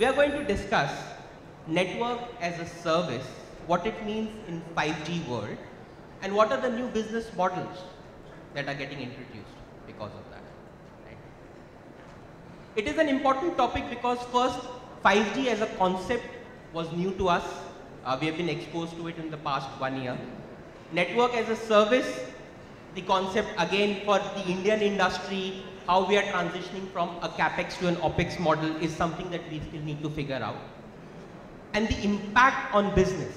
we are going to discuss network as a service, what it means in 5G world, and what are the new business models that are getting introduced because of that. Right? It is an important topic because first, 5G as a concept was new to us. Uh, we have been exposed to it in the past one year. Network as a service, the concept again for the Indian industry, how we are transitioning from a capex to an opex model is something that we still need to figure out. And the impact on business.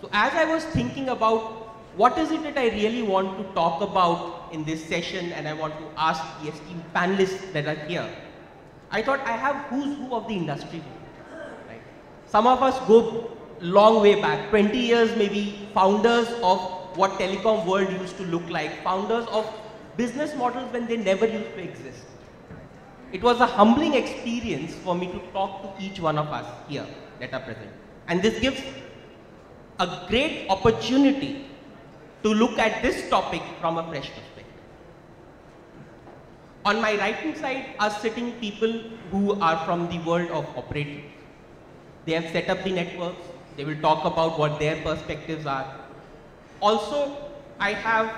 So as I was thinking about what is it that I really want to talk about in this session and I want to ask the esteemed panelists that are here, I thought I have who's who of the industry. Right? Some of us go long way back, 20 years maybe, founders of what telecom world used to look like, founders of business models when they never used to exist. It was a humbling experience for me to talk to each one of us here that are present. And this gives a great opportunity to look at this topic from a fresh perspective. On my right hand side are sitting people who are from the world of operating. They have set up the networks. They will talk about what their perspectives are. Also, I have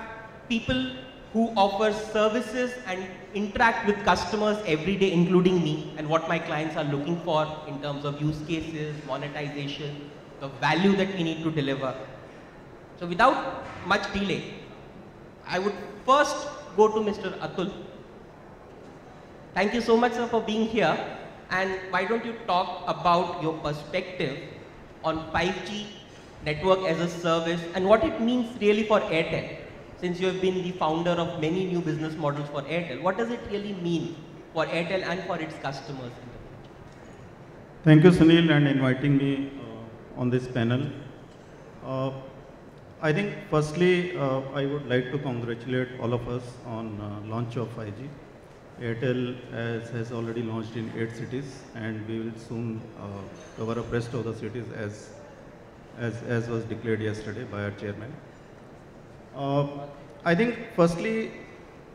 people who offers services and interact with customers every day, including me, and what my clients are looking for in terms of use cases, monetization, the value that we need to deliver. So without much delay, I would first go to Mr. Atul. Thank you so much, sir, for being here. And why don't you talk about your perspective on 5G network as a service and what it means really for Airtel? Since you have been the founder of many new business models for Airtel, what does it really mean for Airtel and for its customers? Thank you, Sunil, and inviting me uh, on this panel. Uh, I think firstly, uh, I would like to congratulate all of us on uh, launch of 5G. Airtel has, has, already launched in eight cities and we will soon uh, cover up rest of the cities as, as, as was declared yesterday by our chairman. Uh, I think firstly,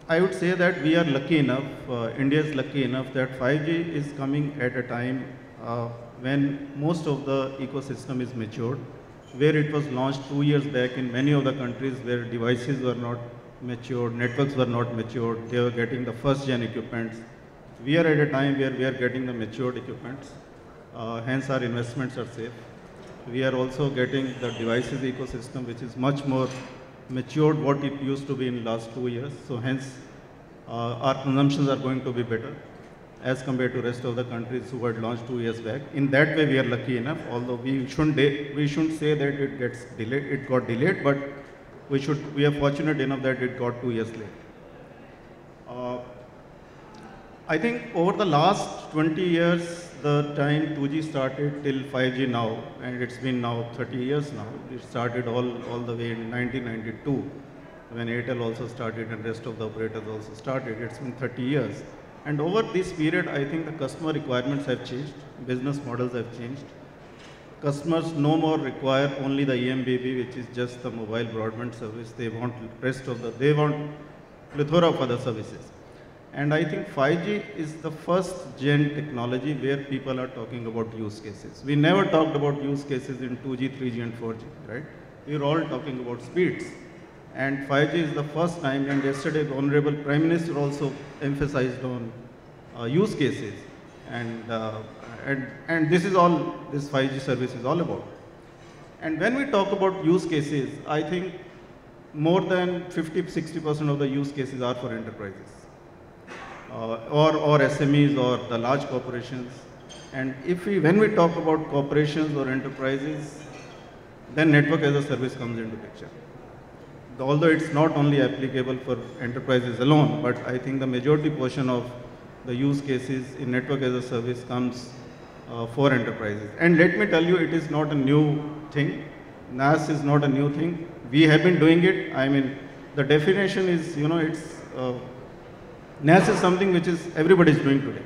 I would say that we are lucky enough, uh, India is lucky enough that 5G is coming at a time uh, when most of the ecosystem is matured, where it was launched two years back in many of the countries where devices were not matured, networks were not matured, they were getting the first gen equipments. We are at a time where we are getting the matured equipments, uh, hence our investments are safe. We are also getting the devices ecosystem which is much more matured what it used to be in last two years. So hence uh, our consumptions are going to be better as compared to rest of the countries who had launched two years back. In that way we are lucky enough, although we shouldn't, we shouldn't say that it gets delayed, it got delayed, but we should, we are fortunate enough that it got two years late. Uh, I think over the last 20 years, the time 2G started till 5G now, and it's been now 30 years now. It started all, all the way in 1992, when Airtel also started and rest of the operators also started. It's been 30 years. And over this period, I think the customer requirements have changed, business models have changed. Customers no more require only the EMBB, which is just the mobile broadband service. They want rest of the, they want plethora of other services. And I think 5G is the first gen technology where people are talking about use cases. We never talked about use cases in 2G, 3G and 4G, right? We are all talking about speeds. And 5G is the first time, and yesterday the Honorable Prime Minister also emphasized on uh, use cases. And, uh, and, and this is all this 5G service is all about. And when we talk about use cases, I think more than 50, 60% of the use cases are for enterprises or, or SMEs or the large corporations. And if we, when we talk about corporations or enterprises, then network as a service comes into picture. Although it's not only applicable for enterprises alone, but I think the majority portion of the use cases in network as a service comes uh, for enterprises. And let me tell you, it is not a new thing. NAS is not a new thing. We have been doing it. I mean, the definition is, you know, it's uh, NAS is something which is everybody is doing today.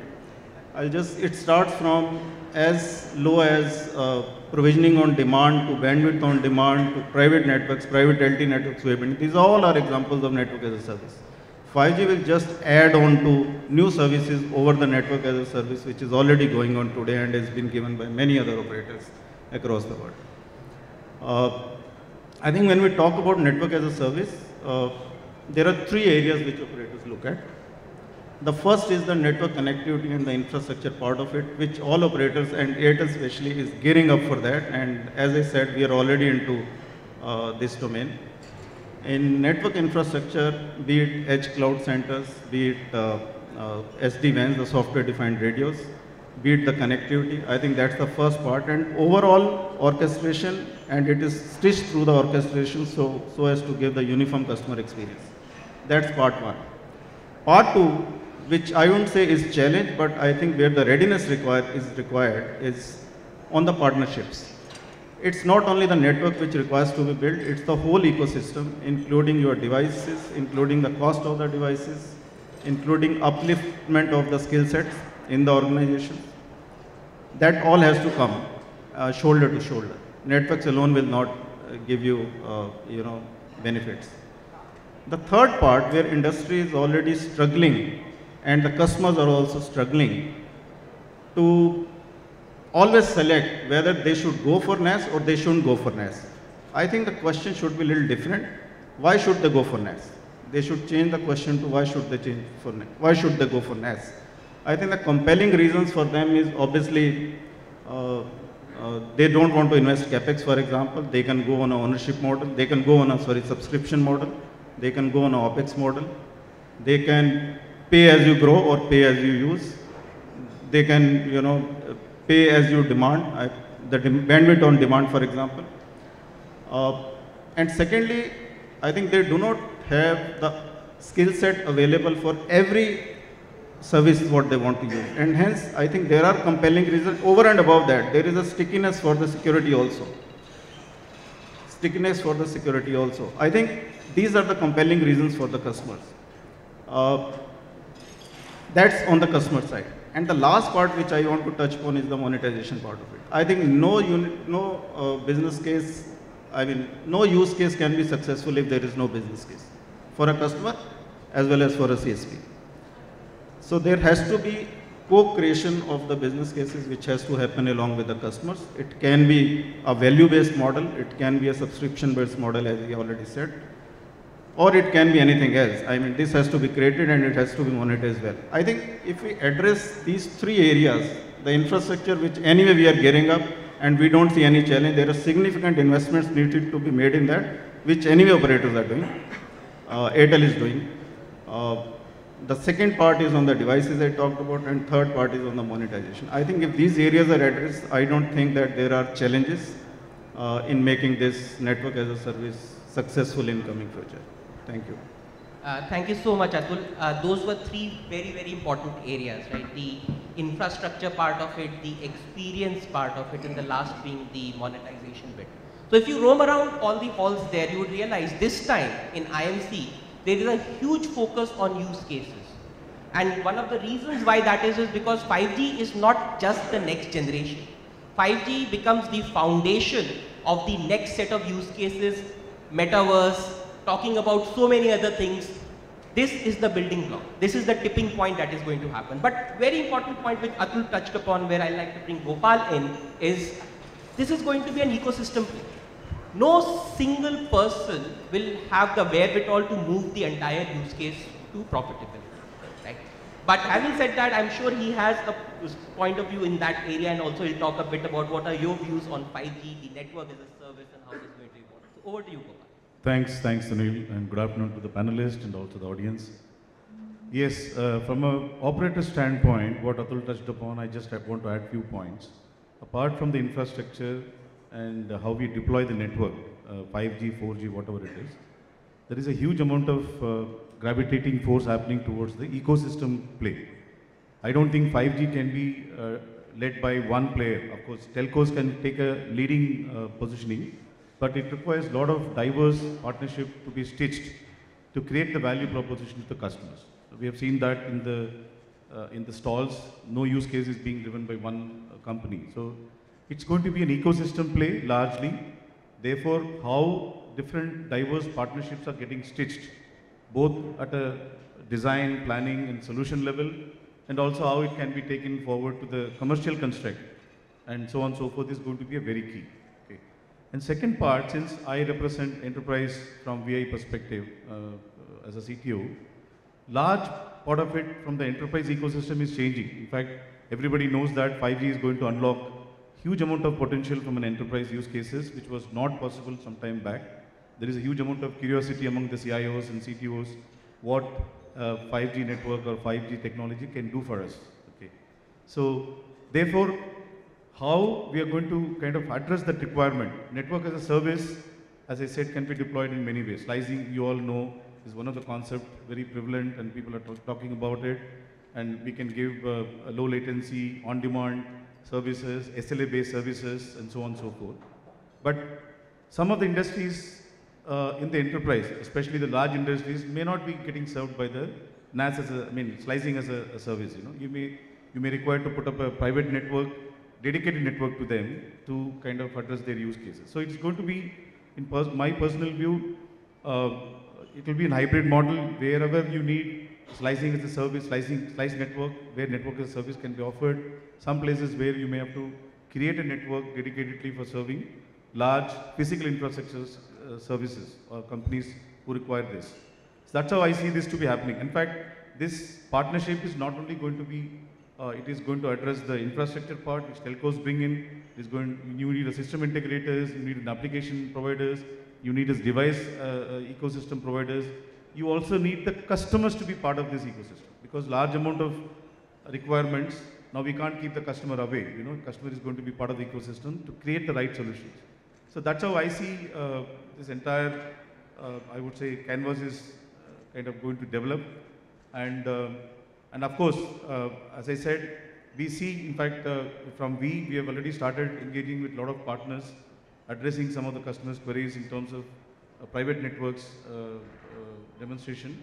I'll just, it starts from as low as uh, provisioning on demand to bandwidth on demand to private networks, private LT networks, web. These all are examples of network as a service. 5G will just add on to new services over the network as a service, which is already going on today and has been given by many other operators across the world. Uh, I think when we talk about network as a service, uh, there are three areas which operators look at. The first is the network connectivity and the infrastructure part of it, which all operators and Airtel especially is gearing up for that. And as I said, we are already into uh, this domain. In network infrastructure, be it edge cloud centers, be it uh, uh, SD-WANs, the software-defined radios, be it the connectivity, I think that's the first part. And overall orchestration, and it is stitched through the orchestration so, so as to give the uniform customer experience. That's part one. Part two, which I won't say is challenge, but I think where the readiness required is required is on the partnerships. It's not only the network which requires to be built, it's the whole ecosystem, including your devices, including the cost of the devices, including upliftment of the skill sets in the organization. That all has to come uh, shoulder to shoulder. Networks alone will not uh, give you, uh, you know, benefits. The third part where industry is already struggling and the customers are also struggling to always select whether they should go for NAS or they shouldn't go for NAS. I think the question should be a little different. Why should they go for NAS? They should change the question to why should they change for NAS? Why should they go for NAS? I think the compelling reasons for them is obviously uh, uh, they don't want to invest capex, for example. They can go on an ownership model. They can go on a sorry subscription model. They can go on an opex model. They can pay as you grow or pay as you use. They can you know pay as you demand. I, the bandwidth on demand, for example. Uh, and secondly, I think they do not have the skill set available for every service what they want to use. And hence, I think there are compelling reasons. Over and above that, there is a stickiness for the security also. Stickiness for the security also. I think these are the compelling reasons for the customers. Uh, that's on the customer side. And the last part which I want to touch upon is the monetization part of it. I think no unit, no uh, business case, I mean, no use case can be successful if there is no business case for a customer as well as for a CSP. So there has to be co-creation of the business cases which has to happen along with the customers. It can be a value-based model, it can be a subscription-based model as we already said, or it can be anything else. I mean, this has to be created and it has to be monetized well. I think if we address these three areas, the infrastructure which anyway we are gearing up and we don't see any challenge, there are significant investments needed to be made in that, which anyway operators are doing, uh, Airtel is doing. Uh, the second part is on the devices I talked about and third part is on the monetization. I think if these areas are addressed, I don't think that there are challenges uh, in making this network as a service successful in coming future. Thank you. Uh, thank you so much, Atul. Uh, those were three very, very important areas, right? The infrastructure part of it, the experience part of it, and the last being the monetization bit. So if you roam around all the halls there, you would realize this time in IMC, there is a huge focus on use cases. And one of the reasons why that is is because 5G is not just the next generation. 5G becomes the foundation of the next set of use cases, metaverse, talking about so many other things. This is the building block. This is the tipping point that is going to happen. But very important point which Atul touched upon where I like to bring Gopal in is this is going to be an ecosystem. No single person will have the wherewithal to move the entire use case to profitability. Right? But having said that, I'm sure he has a point of view in that area and also he'll talk a bit about what are your views on 5G, the network as a service and how it's going to evolve. So over to you, Gopal. Thanks, thanks Sunil, and good afternoon to the panelists and also the audience. Yes, uh, from an operator standpoint, what Atul touched upon, I just want to add a few points. Apart from the infrastructure and how we deploy the network, uh, 5G, 4G, whatever it is, there is a huge amount of uh, gravitating force happening towards the ecosystem play. I don't think 5G can be uh, led by one player. Of course, telcos can take a leading uh, positioning, but it requires a lot of diverse partnership to be stitched to create the value proposition to the customers. So we have seen that in the uh, in the stalls, no use case is being driven by one uh, company. So it's going to be an ecosystem play largely. Therefore, how different diverse partnerships are getting stitched both at a design, planning, and solution level, and also how it can be taken forward to the commercial construct, and so on and so forth is going to be a very key. And second part, since I represent enterprise from VI perspective uh, as a CTO, large part of it from the enterprise ecosystem is changing. In fact, everybody knows that 5G is going to unlock huge amount of potential from an enterprise use cases, which was not possible some time back. There is a huge amount of curiosity among the CIOs and CTOs what uh, 5G network or 5G technology can do for us. Okay. So, therefore, how we are going to kind of address that requirement. Network as a service, as I said, can be deployed in many ways. Slicing, you all know, is one of the concepts very prevalent and people are talking about it. And we can give uh, low latency, on-demand services, SLA-based services, and so on and so forth. But some of the industries uh, in the enterprise, especially the large industries, may not be getting served by the NAS as a, I mean, slicing as a, a service. You know, you may you may require to put up a private network, dedicated network to them to kind of address their use cases. So it's going to be, in pers my personal view, uh, it will be a hybrid model wherever you need slicing as a service, slicing slice network, where network as a service can be offered. Some places where you may have to create a network dedicatedly for serving large physical infrastructure uh, services or companies who require this. So that's how I see this to be happening. In fact, this partnership is not only going to be, it is going to address the infrastructure part which telcos bring in. It is going, you need a system integrators, you need an application providers, you need a device uh, uh, ecosystem providers. You also need the customers to be part of this ecosystem because large amount of requirements. Now we can't keep the customer away. You know, customer is going to be part of the ecosystem to create the right solutions. So that's how I see uh, this entire, uh, I would say, canvas is uh, kind of going to develop. And, uh, and of course, uh, as I said, we see, in fact, uh, from we, we have already started engaging with a lot of partners, addressing some of the customers' queries in terms of private networks demonstration.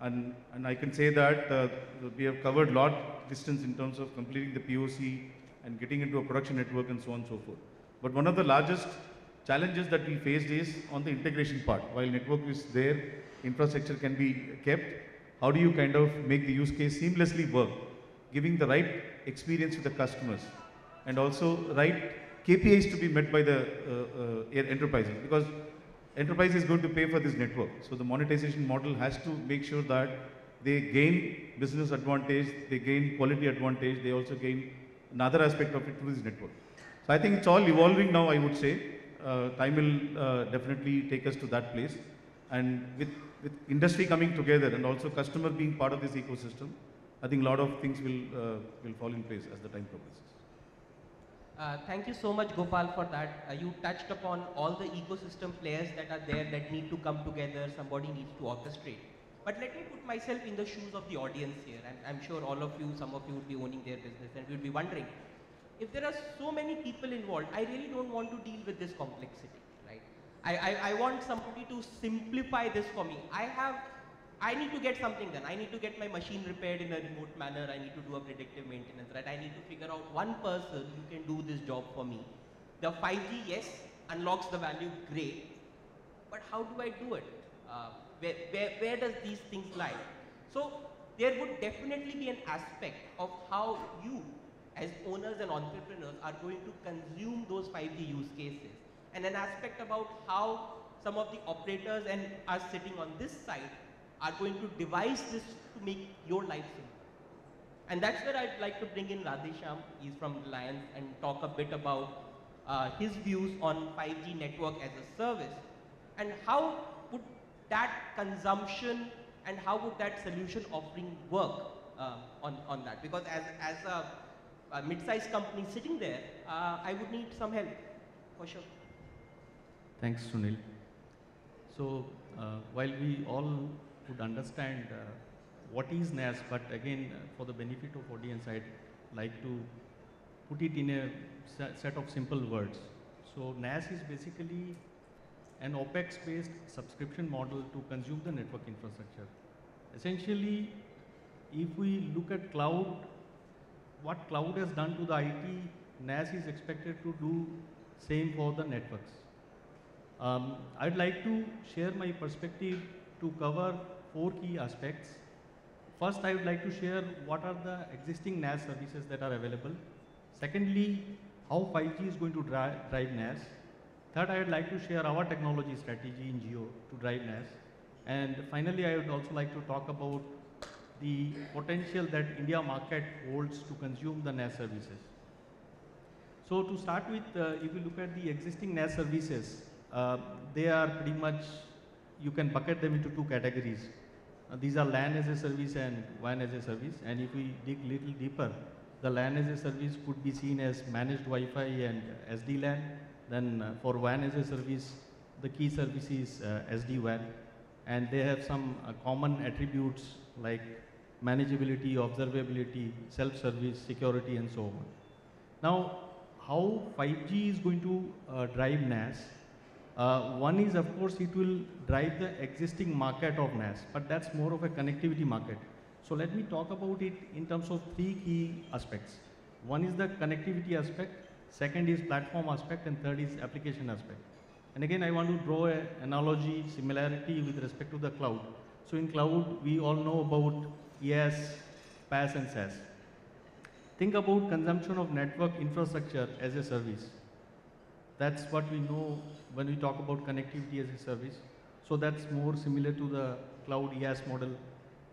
And, and I can say that uh, we have covered a lot distance in terms of completing the POC and getting into a production network and so on and so forth. But one of the largest challenges that we faced is on the integration part. While network is there, infrastructure can be kept. How do you kind of make the use case seamlessly work, giving the right experience to the customers and also right KPIs to be met by the uh, uh, enterprises because enterprise is going to pay for this network. So the monetization model has to make sure that they gain business advantage, they gain quality advantage, they also gain another aspect of it through this network. So I think it's all evolving now, I would say. Uh, time will uh, definitely take us to that place. And with, with industry coming together and also customer being part of this ecosystem, I think a lot of things will, uh, will fall in place as the time progresses. Uh, thank you so much, Gopal, for that. Uh, you touched upon all the ecosystem players that are there that need to come together. Somebody needs to orchestrate. But let me put myself in the shoes of the audience here. And I'm sure all of you, some of you would be owning their business and would be wondering, if there are so many people involved, I really don't want to deal with this complexity? I, I, I want somebody to simplify this for me. I have I need to get something done. I need to get my machine repaired in a remote manner. I need to do a predictive maintenance, right? I need to figure out one person who can do this job for me. The 5G, yes, unlocks the value, great. But how do I do it? Uh, where, where, where does these things lie? So there would definitely be an aspect of how you, as owners and entrepreneurs, are going to consume those 5G use cases. And an aspect about how some of the operators and us sitting on this side are going to devise this to make your life simple. And that's where I'd like to bring in Radhesham, he's from Reliance, and talk a bit about uh, his views on 5G network as a service and how would that consumption and how would that solution offering work uh, on, on that? Because as, as a, a mid-sized company sitting there, uh, I would need some help, for sure. Thanks, Sunil. So, uh, while we all would understand uh, what is NAS, but again, uh, for the benefit of audience, I'd like to put it in a set of simple words. So NAS is basically an OPEX-based subscription model to consume the network infrastructure. Essentially, if we look at cloud, what cloud has done to the IT, NAS is expected to do same for the networks. Um, I'd like to share my perspective to cover four key aspects. First, I would like to share what are the existing NAS services that are available. Secondly, how 5G is going to dri- drive NAS. Third, I would like to share our technology strategy in Jio to drive NAS. And finally, I would also like to talk about the potential that India market holds to consume the NAS services. So to start with, uh, if you look at the existing NAS services, they are pretty much, you can bucket them into two categories. Uh, these are LAN as a service and WAN as a service. And if we dig little deeper, the LAN as a service could be seen as managed Wi-Fi and SD-LAN. Then uh, for WAN as a service, the key service is uh, SD-WAN. And they have some uh, common attributes like manageability, observability, self-service, security, and so on. Now, how 5G is going to uh, drive NAS? Uh, one is, of course, it will drive the existing market of NAS, but that's more of a connectivity market. So let me talk about it in terms of three key aspects. One is the connectivity aspect, second is platform aspect, and third is application aspect. And again, I want to draw an analogy, similarity with respect to the cloud. So in cloud, we all know about IaaS, PaaS, and SaaS. Think about consumption of network infrastructure as a service. That's what we know when we talk about connectivity as a service. So that's more similar to the cloud IaaS model.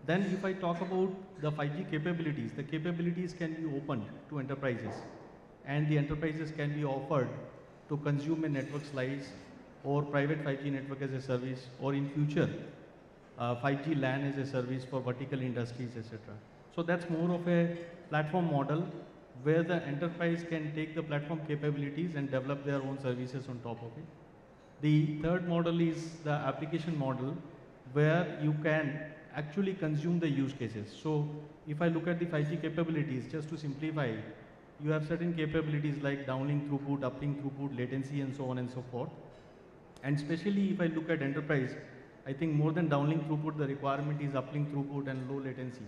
Then if I talk about the 5G capabilities, the capabilities can be opened to enterprises and the enterprises can be offered to consume a network slice or private 5G network as a service or in future uh, 5G LAN as a service for vertical industries, etc. So that's more of a platform model where the enterprise can take the platform capabilities and develop their own services on top of it. The third model is the application model where you can actually consume the use cases. So if I look at the 5G capabilities, just to simplify, you have certain capabilities like downlink throughput, uplink throughput, latency, and so on and so forth. And especially if I look at enterprise, I think more than downlink throughput, the requirement is uplink throughput and low latency.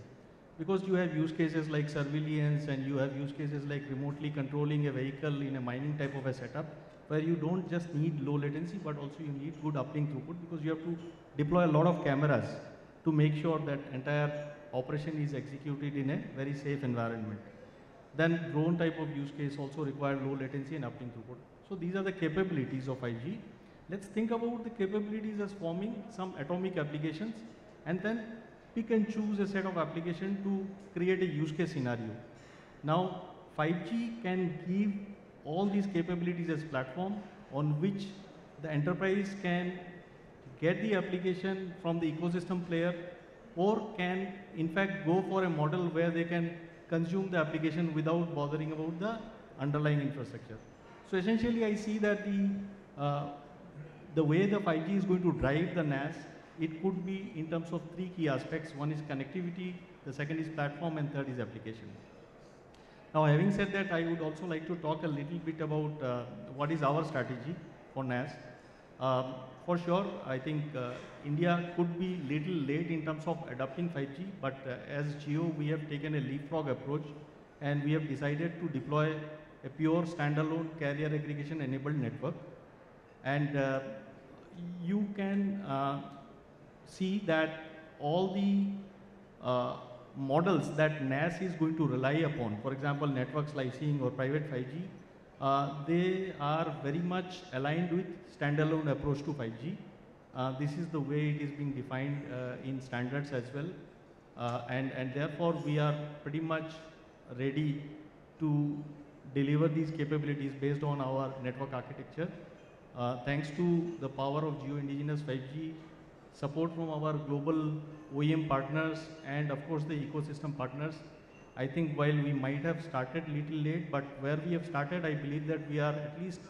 Because you have use cases like surveillance and you have use cases like remotely controlling a vehicle in a mining type of a setup where you don't just need low latency but also you need good uplink throughput because you have to deploy a lot of cameras to make sure that entire operation is executed in a very safe environment. Then drone type of use case also require low latency and uplink throughput. So these are the capabilities of 5G. Let's think about the capabilities as forming some atomic applications and then pick and choose a set of application to create a use case scenario. Now 5G can give all these capabilities as platform on which the enterprise can get the application from the ecosystem player or can in fact go for a model where they can consume the application without bothering about the underlying infrastructure. So essentially I see that the, uh, the way the 5G is going to drive the NAS, it could be in terms of three key aspects. One is connectivity, the second is platform and third is application. Now having said that, I would also like to talk a little bit about uh, what is our strategy for NAS. Um, for sure, I think uh, India could be little late in terms of adopting 5G, but uh, as Jio, we have taken a leapfrog approach and we have decided to deploy a pure standalone carrier aggregation enabled network. And uh, you can uh, see that all the uh, models that NAS is going to rely upon, for example, network slicing or private 5G, uh, they are very much aligned with standalone approach to 5G. Uh, this is the way it is being defined uh, in standards as well. Uh, and, and therefore, we are pretty much ready to deliver these capabilities based on our network architecture. Uh, thanks to the power of Jio-indigenous 5G, support from our global OEM partners and of course the ecosystem partners, I think while we might have started little late, but where we have started, I believe that we are at least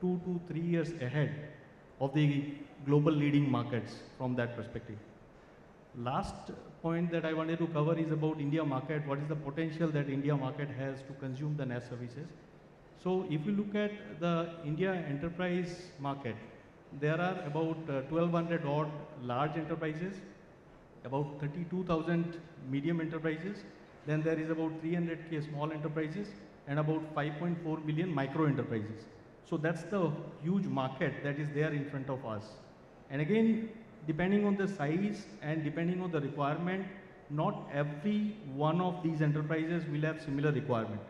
two to three years ahead of the global leading markets from that perspective. Last point that I wanted to cover is about India market. What is the potential that India market has to consume the NAS services? So if you look at the India enterprise market, there are about uh, 1200 odd large enterprises, about 32,000 medium enterprises, then there is about 300k small enterprises and about 5.4 million micro enterprises. So that's the huge market that is there in front of us. And again, depending on the size and depending on the requirement, not every one of these enterprises will have similar requirement.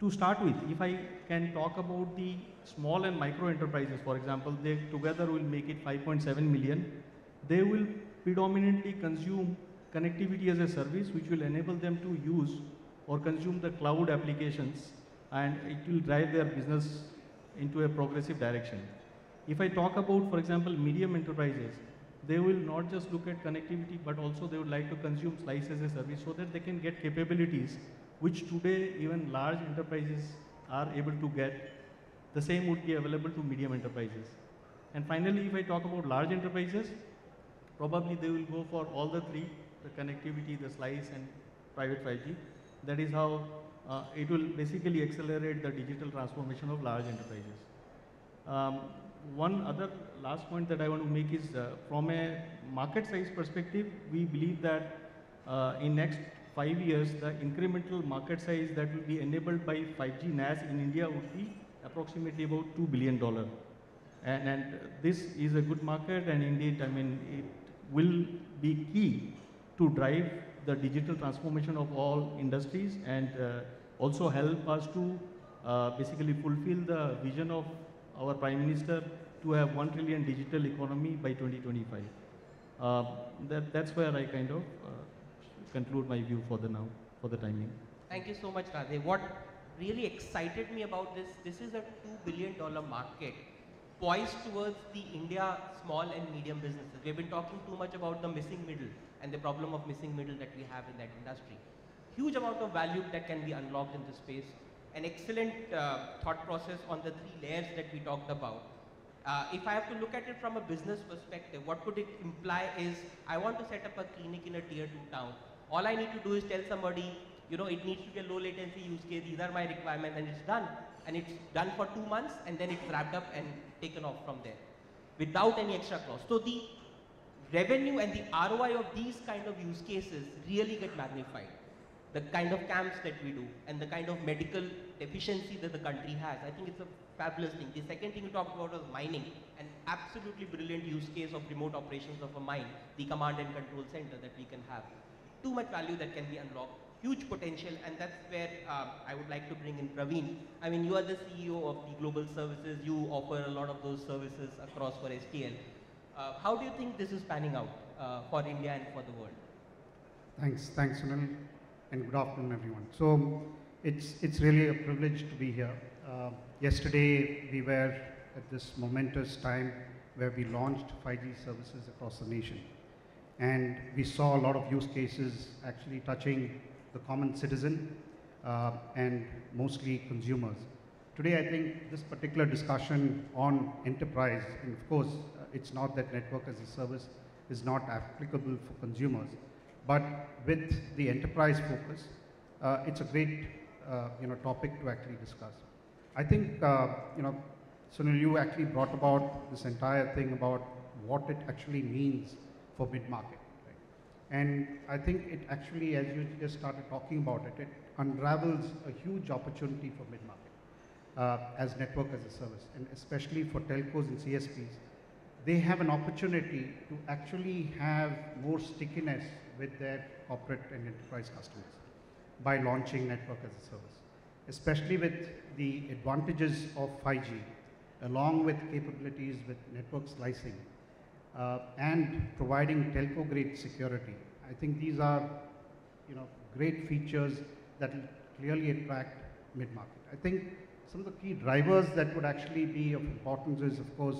To start with, if I can talk about the small and micro enterprises, for example, they together will make it 5.7 million. They will predominantly consume connectivity as a service, which will enable them to use or consume the cloud applications and it will drive their business into a progressive direction. If I talk about, for example, medium enterprises, they will not just look at connectivity, but also they would like to consume slice as a service so that they can get capabilities which today even large enterprises are able to get. The same would be available to medium enterprises. And finally, if I talk about large enterprises, probably they will go for all the three, the connectivity, the slice and private 5G. That is how uh, it will basically accelerate the digital transformation of large enterprises. Um, one other last point that I want to make is uh, from a market size perspective, we believe that uh, in next five years, the incremental market size that will be enabled by 5G NAS in India would be approximately about $2 billion. And, and this is a good market and indeed, I mean, will be key to drive the digital transformation of all industries and uh, also help us to uh, basically fulfill the vision of our Prime Minister to have 1 trillion digital economy by 2025. Uh, that, that's where I kind of uh, conclude my view for the now, for the timing. Thank you so much, Radhe. What really excited me about this, this is a $2 billion market poised towards the India small and medium businesses. We've been talking too much about the missing middle and the problem of missing middle that we have in that industry. Huge amount of value that can be unlocked in this space. An excellent uh, thought process on the three layers that we talked about. Uh, if I have to look at it from a business perspective, what could it imply is I want to set up a clinic in a tier 2 town. All I need to do is tell somebody, you know, it needs to be a low latency use case, these are my requirements, and it's done. And it's done for two months, and then it's wrapped up and taken off from there without any extra cost. So the revenue and the ROI of these kind of use cases really get magnified. The kind of camps that we do and the kind of medical efficiency that the country has, I think it's a fabulous thing. The second thing you talked about was mining, an absolutely brilliant use case of remote operations of a mine, the command and control center that we can have. Too much value that can be unlocked, huge potential, and that's where uh, I would like to bring in Praveen. I mean, you are the CEO of the global services, you offer a lot of those services across for STL. Uh, how do you think this is panning out uh, for India and for the world? Thanks, thanks, Sunil, and good afternoon, everyone. So, it's it's really a privilege to be here. Uh, yesterday, we were at this momentous time where we launched 5G services across the nation, and we saw a lot of use cases actually touching the common citizen uh, and mostly consumers. Today, I think this particular discussion on enterprise, and of course, uh, it's not that network as a service is not applicable for consumers, but with the enterprise focus, uh, it's a great uh, you know, topic to actually discuss. I think, uh, you know, Sunil, you actually brought about this entire thing about what it actually means for mid-market. And I think it actually, as you just started talking about it, it unravels a huge opportunity for mid-market uh, as network as a service, and especially for telcos and CSPs. They have an opportunity to actually have more stickiness with their corporate and enterprise customers by launching network as a service, especially with the advantages of 5G, along with capabilities with network slicing and providing telco-grade security. I think these are, you know, great features that will clearly attract mid-market. I think some of the key drivers that would actually be of importance is, of course,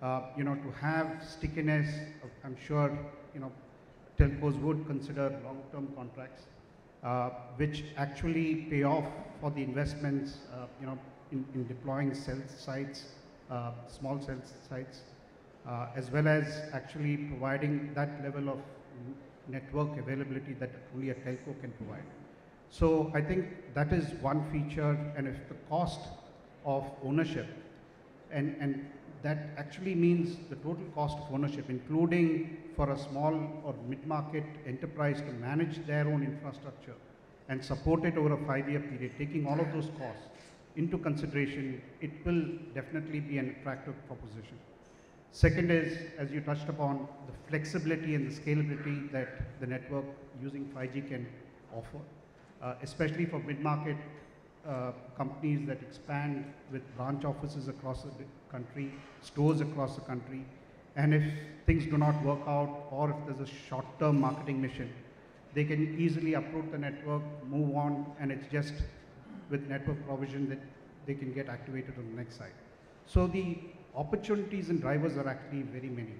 uh, you know, to have stickiness. I'm sure, you know, telcos would consider long-term contracts, uh, which actually pay off for the investments, uh, you know, in, in deploying cell sites, uh, small cell sites, uh, as well as actually providing that level of network availability that only a telco can provide. So I think that is one feature, and if the cost of ownership, and, and that actually means the total cost of ownership, including for a small or mid-market enterprise to manage their own infrastructure and support it over a five-year period, taking all of those costs into consideration, it will definitely be an attractive proposition. Second is, as you touched upon, the flexibility and the scalability that the network using 5G can offer, uh, especially for mid-market uh, companies that expand with branch offices across the country, stores across the country, and if things do not work out or if there's a short-term marketing mission, they can easily uproot the network, move on, and it's just with network provision that they can get activated on the next side. So the opportunities and drivers are actually very many,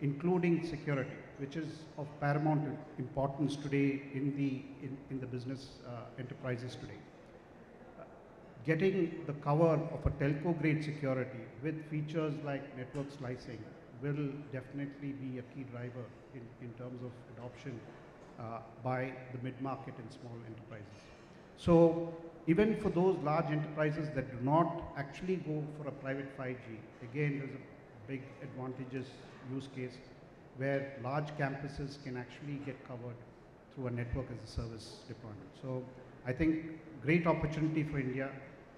including security, which is of paramount importance today in the, in, in the business uh, enterprises today. Uh, getting the cover of a telco grade security with features like network slicing will definitely be a key driver in, in terms of adoption uh, by the mid-market and small enterprises. So even for those large enterprises that do not actually go for a private 5G, again, there's a big advantageous use case where large campuses can actually get covered through a network as a service deployment. So I think great opportunity for India.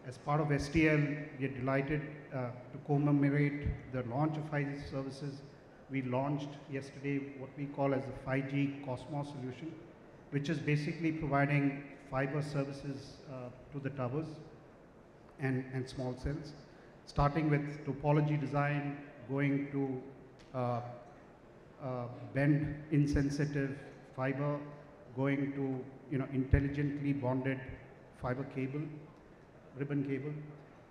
As part of STL, we are delighted uh, to commemorate the launch of 5G services. We launched yesterday what we call as the 5G Cosmos solution, which is basically providing fiber services uh, to the towers and, and small cells, starting with topology design, going to uh, uh, bend insensitive fiber, going to you know intelligently bonded fiber cable, ribbon cable,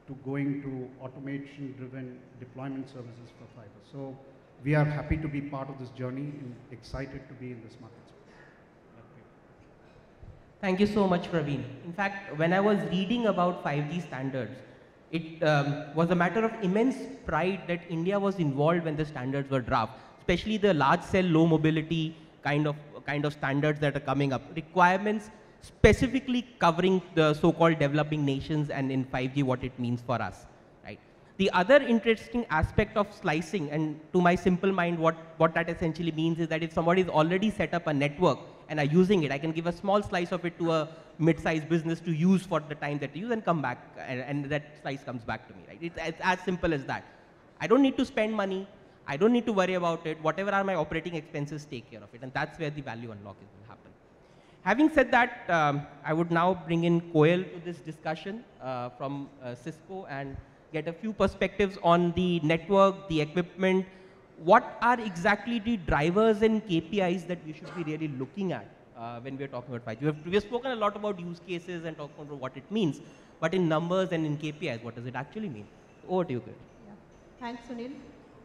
to going to automation driven deployment services for fiber. So we are happy to be part of this journey and excited to be in this market space. Thank you so much, Praveen. In fact, when I was reading about 5G standards, it um, was a matter of immense pride that India was involved when the standards were drafted, especially the large cell, low mobility kind of, kind of standards that are coming up. Requirements specifically covering the so-called developing nations and in 5G what it means for us. Right? The other interesting aspect of slicing, and to my simple mind, what, what that essentially means is that if somebody already set up a network and are using it. I can give a small slice of it to a mid-sized business to use for the time that they use and come back, and, and that slice comes back to me. Right? It's, it's as simple as that. I don't need to spend money. I don't need to worry about it. Whatever are my operating expenses, take care of it, and that's where the value unlock will happen. Having said that, um, I would now bring in Koel to this discussion uh, from uh, Cisco and get a few perspectives on the network, the equipment, what are exactly the drivers and KPIs that we should be really looking at uh, when we're talking about 5G? We have, we have spoken a lot about use cases and talking about what it means, but in numbers and in KPIs, what does it actually mean? Over to you, Koel. Yeah. Thanks, Sunil.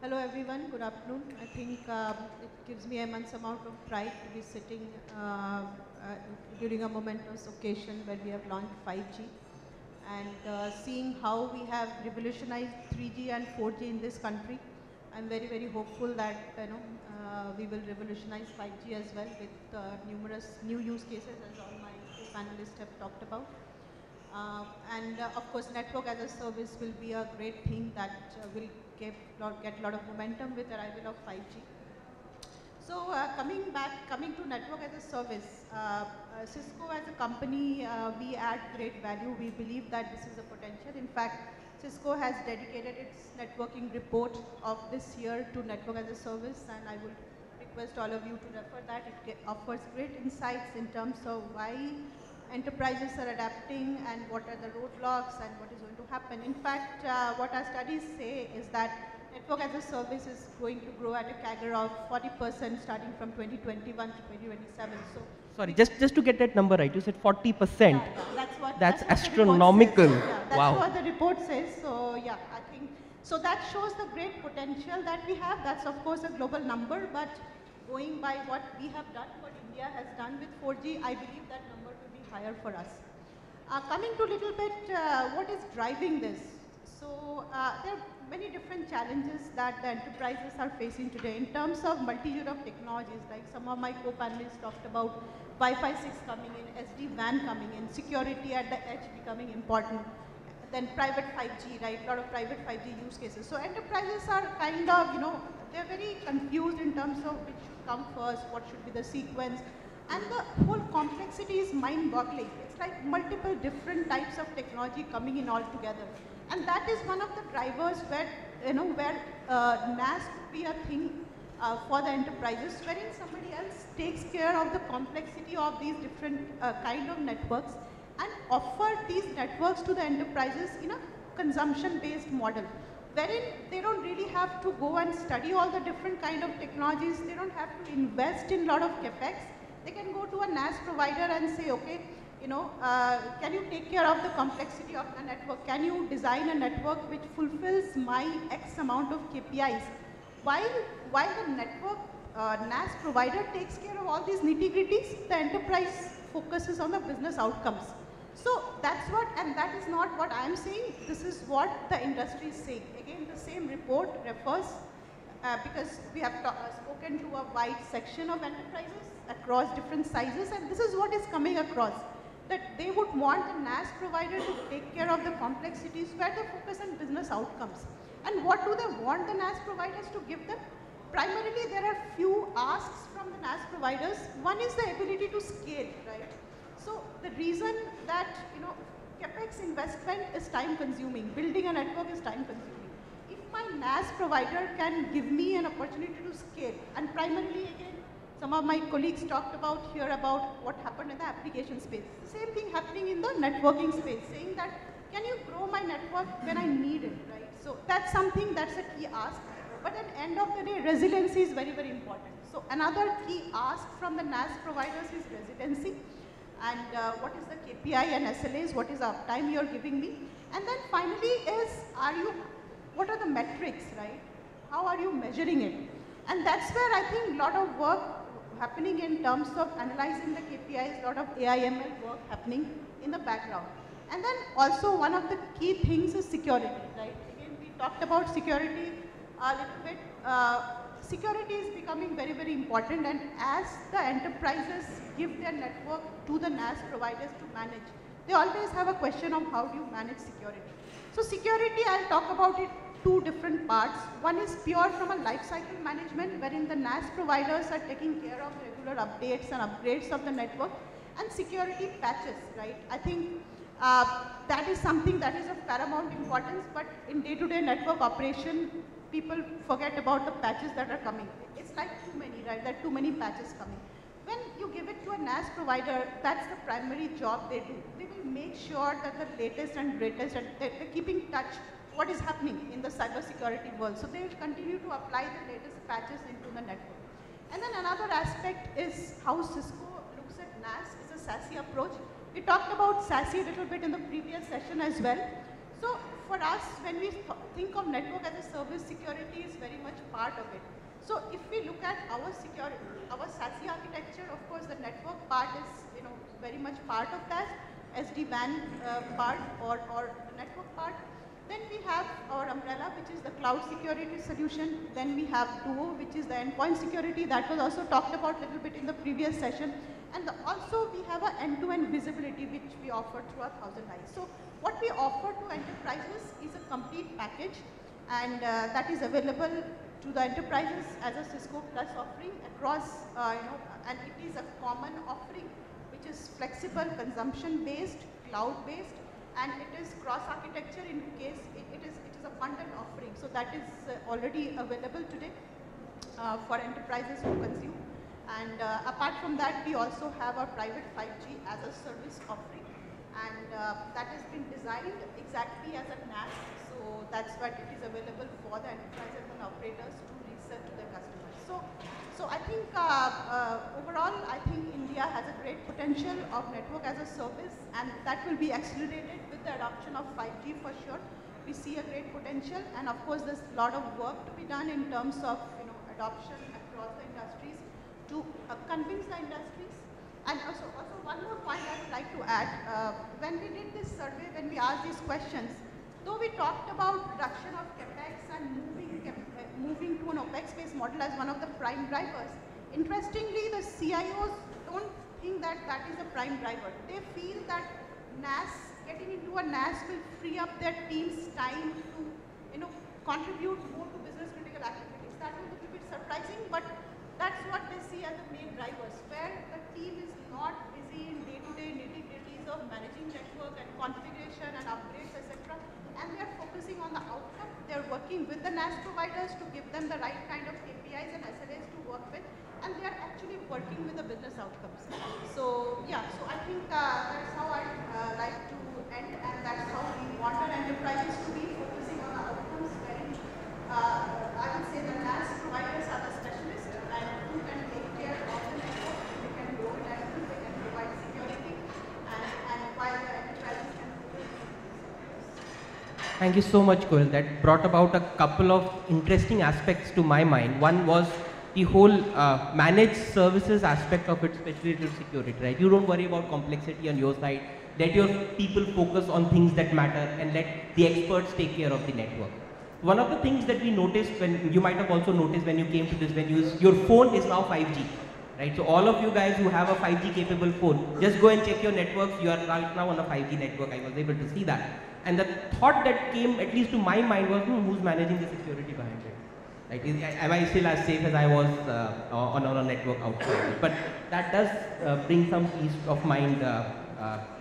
Hello, everyone. Good afternoon. I think um, it gives me immense amount of pride to be sitting uh, uh, during a momentous occasion when we have launched 5G and uh, seeing how we have revolutionized 3G and 4G in this country I'm very, very hopeful that you know uh, we will revolutionize 5G as well with uh, numerous new use cases as all my panelists have talked about. Uh, and uh, of course, network as a service will be a great thing that uh, will get lot, get a lot of momentum with the arrival of 5G. So uh, coming back, coming to network as a service, Cisco as a company, we add great value. We believe that this is a potential. In fact, Cisco has dedicated its networking report of this year to network as a service and I would request all of you to refer that. It offers great insights in terms of why enterprises are adapting and what are the roadblocks and what is going to happen. In fact, uh, what our studies say is that network as a service is going to grow at a CAGR of 40% starting from 2021 to 2027. So Sorry, just, just to get that number right, you said 40%. Yeah, that's what, that's, that's astronomical. Yeah, that's wow. what the report says. So yeah, I think, so that shows the great potential that we have. That's of course a global number, but going by what we have done, what India has done with 4G, I believe that number will be higher for us. Uh, coming to a little bit, uh, what is driving this? So uh, there are many different challenges that the enterprises are facing today in terms of multitude of technologies, like some of my co-panelists talked about Wi-Fi 6 coming in, SD-WAN coming in, security at the edge becoming important, then private 5G, right, a lot of private 5G use cases. So enterprises are kind of, you know, they're very confused in terms of which should come first, what should be the sequence, and the whole complexity is mind-boggling. It's like multiple different types of technology coming in all together. And that is one of the drivers where you know, where uh, NAS could be a thing uh, for the enterprises, wherein somebody else takes care of the complexity of these different uh, kind of networks and offer these networks to the enterprises in a consumption-based model, wherein they don't really have to go and study all the different kind of technologies. They don't have to invest in lot of capex. They can go to a NAS provider and say, okay, you know, uh, can you take care of the complexity of the network? Can you design a network which fulfills my X amount of KPIs? While, while the network uh, NaaS provider takes care of all these nitty gritties, the enterprise focuses on the business outcomes. So that's what, and that is not what I am saying, this is what the industry is saying. Again, the same report refers, uh, because we have uh, spoken to a wide section of enterprises across different sizes, and this is what is coming across that they would want a NaaS provider to take care of the complexities where they focus on business outcomes. And what do they want the NaaS providers to give them? Primarily, there are few asks from the NaaS providers. One is the ability to scale, right? So the reason that, you know, capex investment is time consuming, building a network is time consuming. If my NaaS provider can give me an opportunity to scale, and primarily again, some of my colleagues talked about here about what happened in the application space. Same thing happening in the networking space, saying that can you grow my network when I need it, right? So that's something that's a key ask. But at the end of the day, resiliency is very, very important. So another key ask from the NaaS providers is resiliency. And uh, what is the KPI and SLAs, what is the uptime you're giving me. And then finally is, are you, what are the metrics, right? How are you measuring it? And that's where I think a lot of work happening in terms of analyzing the KPIs, a lot of AIML work happening in the background. And then also one of the key things is security, right? Again, we talked about security a little bit. Uh, security is becoming very, very important and as the enterprises give their network to the NaaS providers to manage, they always have a question of how do you manage security. So security, I'll talk about it two different parts. One is pure from a lifecycle management, wherein the NaaS providers are taking care of regular updates and upgrades of the network, and security patches, right? I think uh, that is something that is of paramount importance, but in day-to-day -day network operation, people forget about the patches that are coming. It's like too many, right? There are too many patches coming. When you give it to a NaaS provider, that's the primary job they do. They will make sure that the latest and greatest, and they're keeping touch what is happening in the cybersecurity world. So they will continue to apply the latest patches into the network. And then another aspect is how Cisco looks at NaaS is a SASE approach. We talked about SASE a little bit in the previous session as well. So for us, when we th think of network as a service, security is very much part of it. So if we look at our security, our SASE architecture, of course, the network part is, you know, very much part of that, SD-WAN uh, part or, or network part. Then we have our umbrella, which is the cloud security solution. Then we have Duo, which is the endpoint security. That was also talked about a little bit in the previous session. And the, also we have an end-to-end visibility, which we offer through our Thousand Eyes. So what we offer to enterprises is a complete package, and uh, that is available to the enterprises as a Cisco Plus offering across, uh, you know, and it is a common offering, which is flexible, consumption-based, cloud-based, and it is cross-architecture in case it, it is it is a bundled offering. So that is uh, already available today uh, for enterprises to consume. And uh, apart from that, we also have our private 5G as a service offering, and uh, that has been designed exactly as a NaaS. So that's what it is available for the enterprises and operators to resell to their customers. So so I think uh, uh, overall, I think India has a great potential of network as a service and that will be accelerated the adoption of 5G for sure. We see a great potential and of course there's a lot of work to be done in terms of you know adoption across the industries to uh, convince the industries. And also, also one more point I would like to add, uh, when we did this survey, when we asked these questions, though we talked about reduction of capex and moving moving to an OPEX-based model as one of the prime drivers. Interestingly, the CIOs don't think that that is a prime driver. They feel that NaaS, getting into a NaaS will free up their team's time to, you know, contribute more to business critical activities. That was a little bit surprising, but that's what they see as the main drivers, where the team is not busy in day-to-day nitty-gritties of managing network and configuration and upgrades, etc. and they are focusing on the outcome. They are working with the NaaS providers to give them the right kind of APIs and SLAs to work with, and they are actually working with the business outcomes. So yeah, so I think uh, that's how I uh, like to end, and that's how we want our enterprises to be focusing on the outcomes. Wherein uh, I would say the NaaS providers are the specialists, and who can take care of the network. They can go lateral, they can provide security, and, and while the enterprises can Thank you so much, Koel. That brought about a couple of interesting aspects to my mind. One was the whole uh, managed services aspect of it, especially to security, right? You don't worry about complexity on your side. Let your people focus on things that matter and let the experts take care of the network. One of the things that we noticed when you might have also noticed when you came to this venue is your phone is now 5G. Right, so all of you guys who have a 5G capable phone, just go and check your networks. You are right now on a 5G network. I was able to see that. And the thought that came at least to my mind was, hmm, who's managing the security behind it? Like, is, am I still as safe as I was uh, on, on a network outside? But that does uh, bring some peace of mind uh,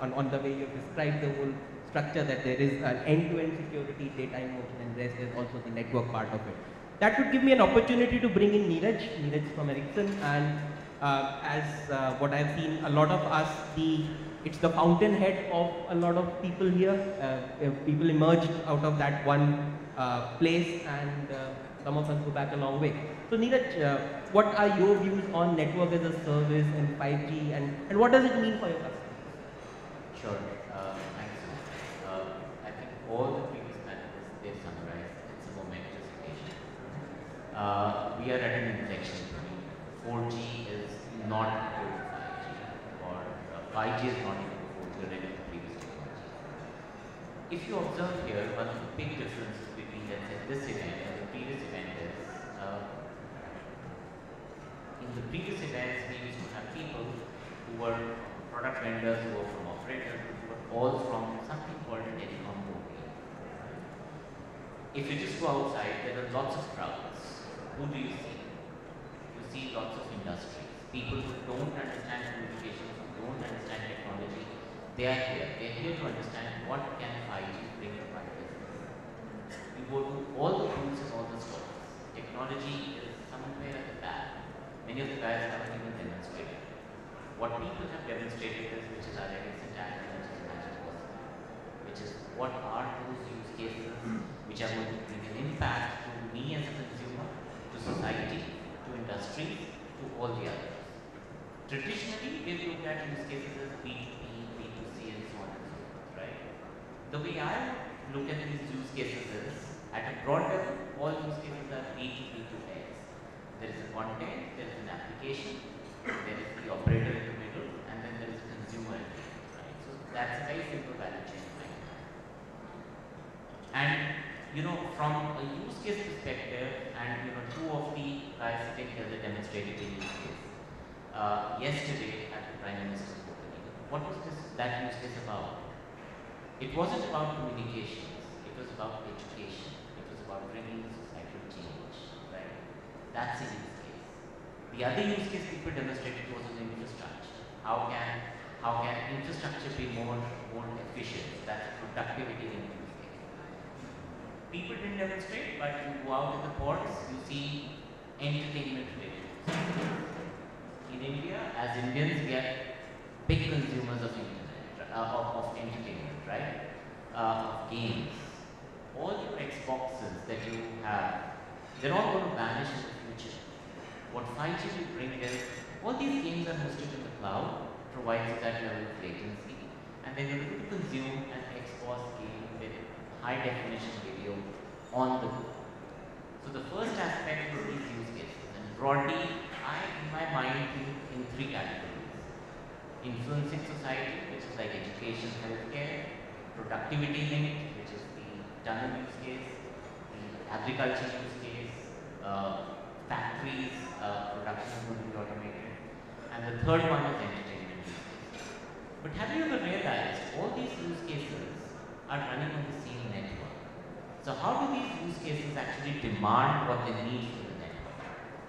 on, on the way you described the whole structure that there is an end-to-end security, data motion, and rest is also the network part of it. That would give me an opportunity to bring in Neeraj, Neeraj from Ericsson, and uh, as uh, what I've seen, a lot of us, the it's the fountainhead of a lot of people here. Uh, uh, people emerged out of that one uh, place, and uh, some of us go back a long way. So, Neeraj, uh, what are your views on network as a service and 5G, and, and what does it mean for your customers? Sure. Uh, thanks. Uh, I think all the previous panelists they've summarized. It's a momentous occasion. Uh, we are at an inflection point. 4G is not equal to 5G, or uh, 5G is not equal to 4G or any of the previous technology. If you observe here, one of the big differences between let's say this event and the previous event is uh, in the previous events we used to have people who were product vendors, who were from all from something called a telecom domain. If you just go outside, there are lots of crowds. Who do you see? You see lots of industries. People who don't understand communications, who don't understand technology, they are here. They are here to understand what can 5G bring to my business. You go to all the and all the stalls. Technology is somewhere at the back. Many of the guys haven't even demonstrated. What people have demonstrated is, which is our recent which is Magic which is what are those use cases which are going to bring an impact to me as a consumer, to society, to industry, to all the others. Traditionally, we've looked at use cases as B2B, B2C, and so on and so forth, right? The way I look at these use cases is, at a broad level, all use cases are B2B to X. There is a content, there is an application, there is the operator in the middle, and then there is a consumer in the middle, right? So that's a very simple value chain. Right? And you know, from a use case perspective, and you know, two of the guys sitting here that demonstrated the use case uh, yesterday at the Prime Minister's opening. What was this that use case about? It wasn't about communications. It was about education. It was about bringing societal change, right? That's case. The other use case people demonstrated was on infrastructure. How can how can infrastructure be more more efficient? That's productivity in use. People didn't demonstrate, but you go out in the ports, you see entertainment related. In India, as Indians, we are big consumers of internet, uh, of, of entertainment, right? Uh, of games. All your Xboxes that you have, they're all going to vanish in. What 5G will bring is, all these games are hosted in the cloud, provides that level of latency, and then you're able to consume an Xbox game with high definition video on the go. So the first aspect of these use cases, and broadly, I, in my mind, think in three categories. Influencing society, which is like education, healthcare, productivity linked, which is the tunnel use case, the agriculture use case, uh, factories, uh, production is going to be automated, and the third one is entertainment. But have you ever realized all these use cases are running on the same network? So how do these use cases actually demand what they need from the network?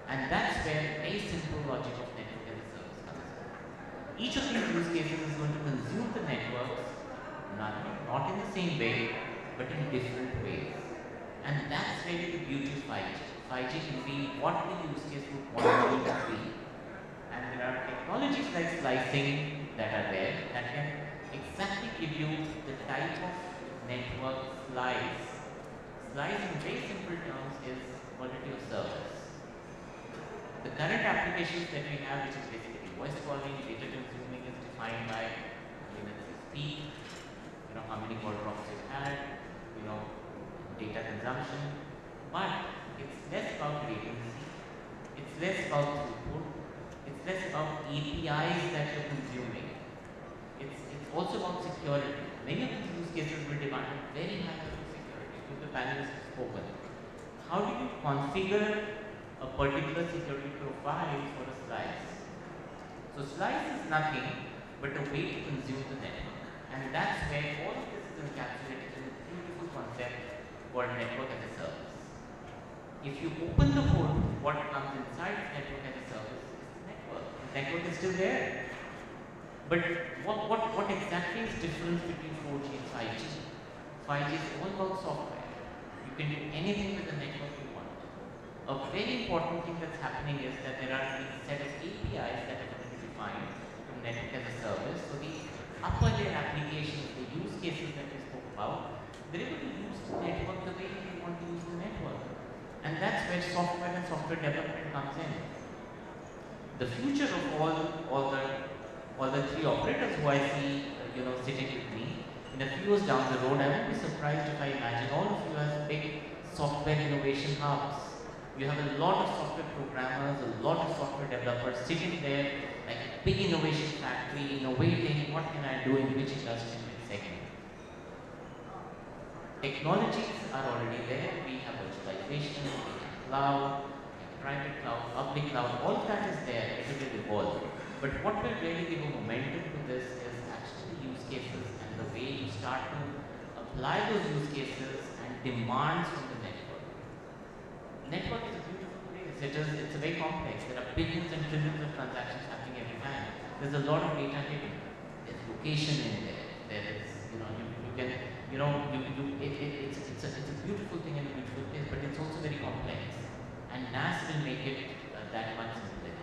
And that's where a simple logic of network as a service comes in. Each of these use cases is going to consume the networks not, not in the same way, but in different ways. And that's really the beauty of 5G. 5G can be what the use case would want it to be. And there are technologies like slicing that are there that can exactly give you the type of network slice. Slice in very simple terms is quality of service. The current applications that we have, which is basically voice calling, data consuming is defined by minutes speed, you know, how many call drops you've had, you know, data consumption. But it's less about latency, it's less about throughput, it's less about APIs that you're consuming. It's, it's also about security. Many of these use cases will demand very high level of security. To the panelists have spoken. How do you configure a particular security profile for a slice? So slice is nothing but a way to consume the network. And that's where all of this is encapsulated in a beautiful concept called network as a service. If you open the hood, what comes inside network as a service is network. The network is still there. But what, what, what exactly is difference between 4G and 5G? 5G is all about software. You can do anything with the network you want. A very important thing that's happening is that there are these set of APIs that are going to be defined from network as a service. So the upper layer applications, the use cases that we spoke about, they're able to use the network the way they want to use the network. And that's where software and software development comes in. The future of all, all the all the three operators who I see, uh, you know, sitting with me, in a few years down the road, I won't be surprised if I imagine all of you as big software innovation hubs. You have a lot of software programmers, a lot of software developers sitting there like a big innovation factory, innovating, what can I do in which industry, in segment. Technologies are already there. We have virtualization, cloud, private cloud, public cloud, all that is there. It will evolve. But what will really give a momentum to this is actually use cases and the way you start to apply those use cases and demands from the network. Network is a beautiful place. It is, it's very complex. There are billions and trillions of transactions happening every time. There's a lot of data hidden. There's location in there. There is, you know, you, you can, you know, you, you, it, it, it's, it's, a, it's a beautiful thing and a beautiful place, but it's also very complex. And NaaS will make it uh, that much simpler.